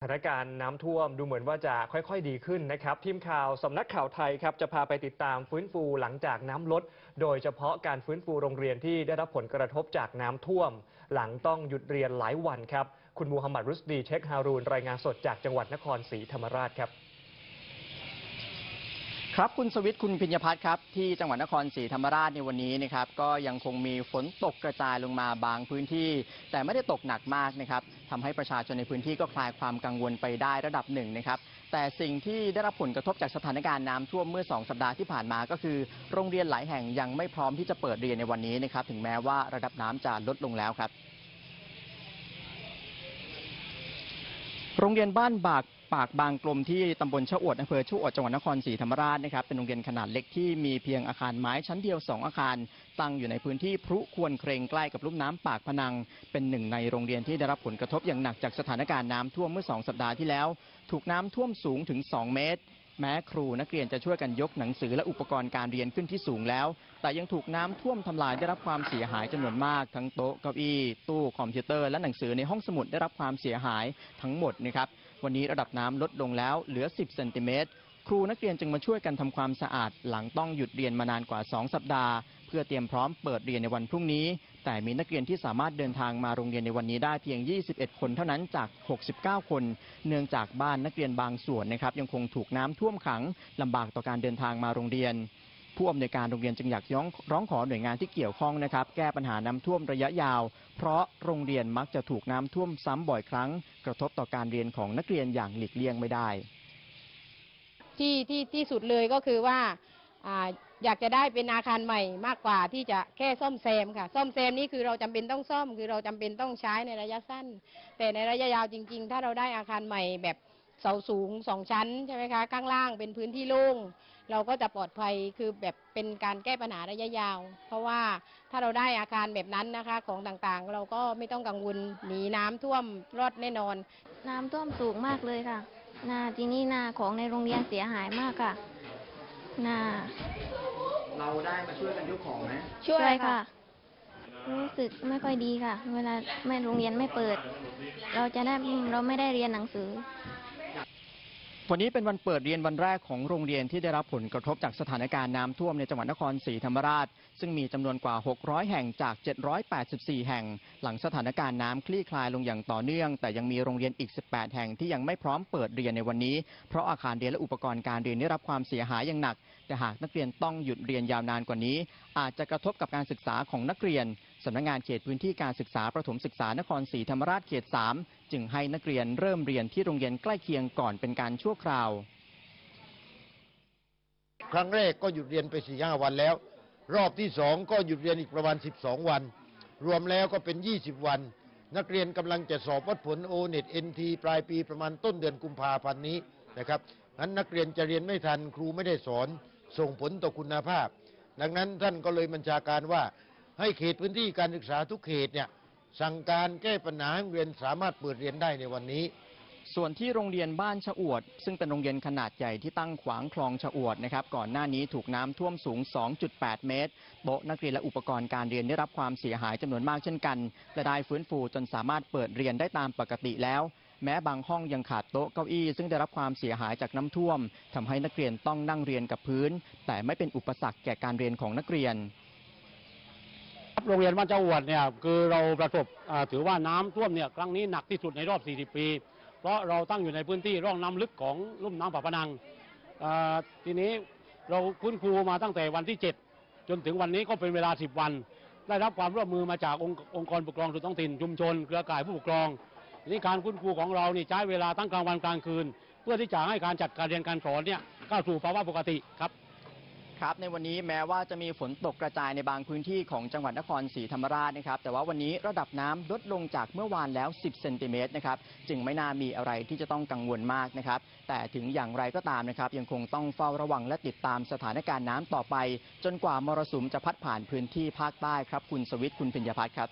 สถานการณ์น้ำท่วมดูเหมือนว่าจะค่อยๆ ดีขึ้นนะครับทีมข่าวสำนักข่าวไทยครับจะพาไปติดตามฟื้นฟูหลังจากน้ำลด โดยเฉพาะการฟื้นฟูโรงเรียนที่ได้รับผลกระทบจากน้ำท่วม หลังต้องหยุดเรียนหลายวันครับ คุณมูฮัมหมัดรุสดีเช็คฮารูนรายงานสดจากจังหวัดนครศรีธรรมราชครับ ครับคุณสวิทคุณพิญญพัฒน์ครับที่จังหวัดนครศรีธรรมราชในวันนี้นะครับก็ยังคงมีฝนตกกระจายลงมาบางพื้นที่ แต่ไม่ได้ตกหนักมากนะครับทำให้ประชาชนในพื้นที่ก็คลายความกังวลไปได้ระดับหนึ่งนะครับแต่สิ่งที่ได้รับผลกระทบจากสถานการณ์น้ำท่วมเมื่อ 2 สัปดาห์ที่ผ่านมาก็คือ โรงเรียนหลายแห่งยังไม่พร้อมที่จะเปิดเรียนในวันนี้นะครับถึงแม้ว่าระดับน้ำจะลดลงแล้วครับ โรงเรียนบ้านบากปากบางกลมที่ตำบลชะอวดอำเภอชะอวดจังหวัดนครศรีธรรมราชนะครับเป็นโรงเรียนขนาดเล็กที่มีเพียงอาคารไม้ชั้นเดียว 2 อาคาร ตั้งอยู่ในพื้นที่พรุควรเครงใกล้กับลุ่มน้ำปากพนัง เป็นหนึ่งในโรงเรียนที่ได้รับผลกระทบอย่างหนักจากสถานการณ์น้ำท่วมเมื่อ 2 สัปดาห์ที่แล้ว ถูกน้ำท่วมสูงถึง 2 เมตร แม้ครูนักเรียนจะช่วยกันยกหนังสือและอุปกรณ์การเรียนขึ้นที่สูงแล้ว แต่ยังถูกน้ำท่วมทำลายได้รับความเสียหายจำนวนมาก ทั้งโต๊ะเก้าอี้ตู้คอมพิวเตอร์และหนังสือในห้องสมุดได้รับความเสียหายทั้งหมดนะครับวันนี้ระดับน้ำลดลงแล้วเหลือ 10เซนติเมตรครูนักเรียนจึงมาช่วยกันทำความสะอาด หลังต้องหยุดเรียนมานานกว่า 2 สัปดาห์ เพื่อเตรียมพร้อมเปิดเรียนในวันพรุ่งนี้ แต่มีนักเรียนที่สามารถเดินทางมาโรงเรียนในวันนี้ได้เพียง 21 คนเท่านั้นจาก 69 คน เนื่องจากบ้านนักเรียนบางส่วนนะครับยังคงถูกน้ำท่วมขังลำบากต่อการเดินทางมาโรงเรียนผู้อำนวยการโรงเรียนจึงอยากร้องร้องขอหน่วยงานที่เกี่ยวข้องนะครับ แก้ปัญหาน้ำท่วมระยะยาว เพราะโรงเรียนมักจะถูกน้ำท่วมซ้ำบ่อยครั้ง กระทบต่อการเรียนของนักเรียนอย่างหลีกเลี่ยงไม่ได้ ที่ที่ที่สุดเลยก็คือว่า อยากจะได้เป็นอาคารใหม่มากกว่าที่จะแค่ซ่อมแซมค่ะ ซ่อมแซมนี่คือเราจำเป็นต้องซ่อม คือเราจำเป็นต้องใช้ในระยะสั้น แต่ในระยะยาวจริง ๆ ถ้าเราได้อาคารใหม่แบบเสาสูงสองชั้นใช่ไหมคะข้างล่างเป็นพื้นที่โล่งเราก็จะปลอดภัยคือแบบเป็นการแก้ปัญหาระยะยาว เพราะว่าถ้าเราได้อาคารแบบนั้นนะคะของต่างๆ เราก็ไม่ต้องกังวลหนีน้ำท่วมรอดแน่นอน น้ำท่วมสูงมากเลยค่ะนาทีนี้นาของในโรงเรียนเสียหายมากค่ะ นาเราได้มาช่วยกันยกของไหมช่วยค่ะ รู้สึกไม่ค่อยดีค่ะ เวลาไม่โรงเรียนไม่เปิด เราจะได้เราไม่ได้เรียนหนังสือ วันนี้เป็นวันเปิดเรียนวันแรกของโรงเรียนที่ได้รับผลกระทบจากสถานการณ์น้ำท่วมในจังหวัดนครศรีธรรมราช ซึ่งมีจำนวนกว่า 600 แห่งจาก 784 แห่ง หลังสถานการณ์น้ำคลี่คลายลงอย่างต่อเนื่อง แต่ยังมีโรงเรียนอีก 18 แห่งที่ยังไม่พร้อมเปิดเรียนในวันนี้ เพราะอาคารเรียนและอุปกรณ์การเรียนได้รับความเสียหายอย่างหนัก แต่หากนักเรียนต้องหยุดเรียนยาวนานกว่านี้ อาจจะกระทบกับการศึกษาของนักเรียน สำนักงานเขตพื้นที่การศึกษาประถมศึกษานครศรีธรรมราชเขต 3 จึงให้นักเรียนเริ่มเรียนที่โรงเรียนใกล้เคียงก่อนเป็นการชั่วคราว ครั้งแรกก็หยุดเรียนไปสี่ห้าวันแล้ว รอบที่สองก็หยุดเรียนอีกประมาณ 12 วัน รวมแล้วก็เป็น 20 วัน นักเรียนกำลังจะสอบวัดผลโอเน็ตเอ็นทีปลายปีประมาณต้นเดือนกุมภาพันธ์นี้นะครับนั้นนักเรียนจะเรียนไม่ทันครูไม่ได้สอนส่งผลต่อคุณภาพ ดังนั้นท่านก็เลยบัญชาการว่า ให้เขตพื้นที่การศึกษาทุกเขตเนี่ยสั่งการแก้ปัญหาให้โรงเรียนสามารถเปิดเรียนได้ในวันนี้ ส่วนที่โรงเรียนบ้านชะอวด ซึ่งเป็นโรงเรียนขนาดใหญ่ที่ตั้งขวางคลองชะอวดนะครับก่อนหน้านี้ถูกน้ำท่วมสูง 2.8 เมตรโต๊ะนักเรียนและอุปกรณ์การเรียนได้รับความเสียหายจำนวนมากเช่นกันและได้ฟื้นฟูจนสามารถเปิดเรียนได้ตามปกติแล้ว แม้บางห้องยังขาดโต๊ะเก้าอี้ ซึ่งได้รับความเสียหายจากน้ำท่วมทำให้นักเรียนต้องนั่งเรียนกับพื้น แต่ไม่เป็นอุปสรรคแก่การเรียนของนักเรียน โรงเรียนบ้านเจ้าอวดเนี่ยคือเราประสบถือว่าน้ำท่วมเนี่ยครั้งนี้หนักที่สุดในรอบ 40 ปี เพราะเราตั้งอยู่ในพื้นที่ร่องน้ำลึกของลุ่มน้ำปะพนังอ่าทีนี้เราคุ้นครูมาตั้งแต่วันที่ 7 จนถึงวันนี้ก็เป็นเวลา 10 วัน ได้รับความร่วมมือมาจากองค์งกรปกครองส่วนท้องถิ่นชุมชนเครือข่ายผู้ปกครองทีนี้การคุ้นครูของเรานี่ใช้เวลาทั้งกลางวันกลางคืน เพื่อที่จะให้การจัดการเรียนการสอนเนี่ยเข้าสู่ภาวะปกติครับ ครับในวันนี้แม้ว่าจะมีฝนตกกระจายในบางพื้นที่ของจังหวัดนครศรีธรรมราชนะครับแต่ว่าวันนี้ระดับน้ำลดลงจากเมื่อวานแล้ว 10 เซนติเมตรนะครับจึงไม่น่ามีอะไรที่จะต้องกังวลมากนะครับแต่ถึงอย่างไรก็ตามนะครับยังคงต้องเฝ้าระวังและติดตามสถานการณ์น้ำต่อไป จนกว่ามรสุมจะพัดผ่านพื้นที่ภาคใต้ครับคุณสวิทย์คุณพิญญาพัฒน์ครับ